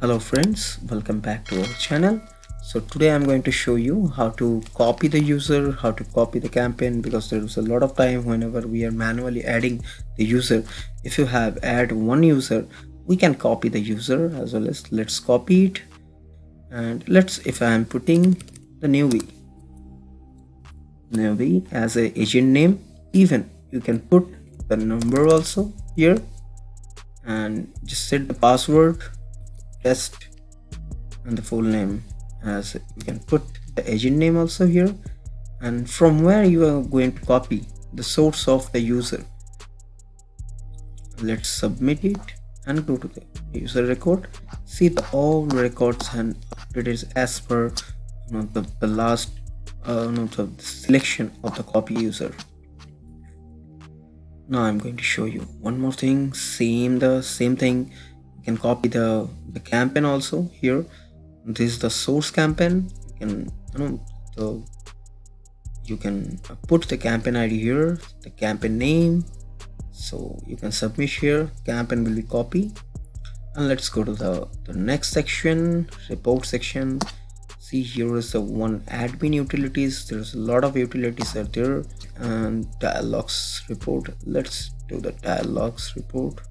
hello friends welcome back to our channel. So today i'm going to show you how to copy the user how to copy the campaign because there is a lot of time whenever we are manually adding the user. If you have add one user we can copy the user as well as let's copy it. And let's if i am putting the newbie newbie as a agent name even you can put the number also here. And just set the password test and the full name as you can put the agent name also here. And from where you are going to copy the source of the user. Let's submit it and go to the user record. See the all records and it is as per you know, the, the last uh, no, the selection of the copy user. Now i'm going to show you one more thing same the same thing can copy the the campaign also here. This is the source campaign. You can you know the you can put the campaign id here the campaign name. So you can submit here. Campaign will be copy and let's go to the the next section report section. See here is the one admin utilities. There's a lot of utilities are there. And dial logs report. Let's do the dial logs report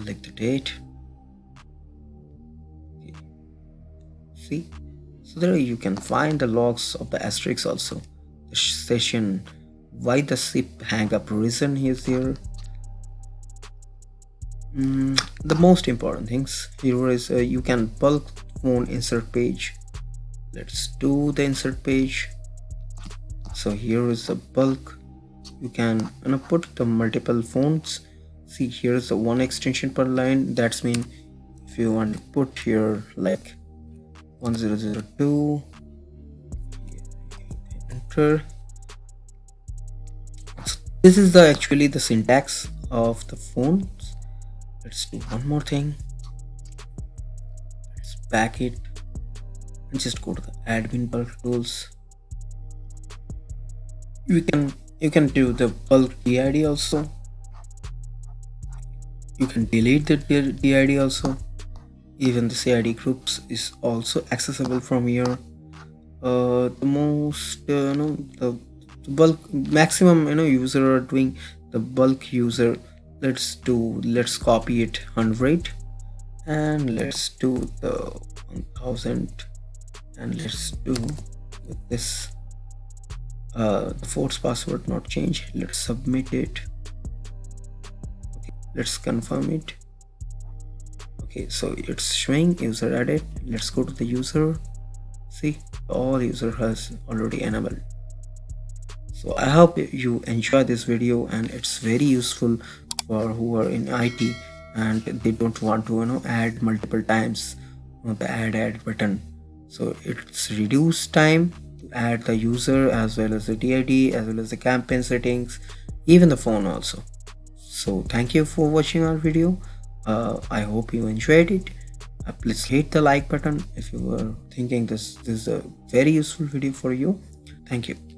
select the date. See? So there you can find the logs of the asterisk also. The session. Why the SIP hang up reason is here. Mm, the most important things here is uh, you can bulk phone insert page. Let's do the insert page. So here is the bulk. You can you know, put the multiple phones see here's the one extension per line. That's mean if you want to put here like 1002 enter. This is the actually the syntax of the phones. Let's do one more thing. Let's back it and just go to the admin bulk tools you can you can do the bulk did also you can delete the did also. Even the cid groups is also accessible from here. Uh, the most uh, you know the, bulk maximum you know user are doing the bulk user. Let's do let's copy it 100 and let's do the 1000 and let's do with this. Uh, the force password not change. Let's submit it let's confirm it. Okay so it's showing user added. Let's go to the user. See all user has already enabled. So i hope you enjoy this video and it's very useful for who are in it and they don't want to you know add multiple times the add add button. So it's reduced time to add the user as well as the DID as well as the campaign settings even the phone also so thank you for watching our video. Uh, I hope you enjoyed it. Uh, please hit the like button if you were thinking this, this is a very useful video for you. Thank you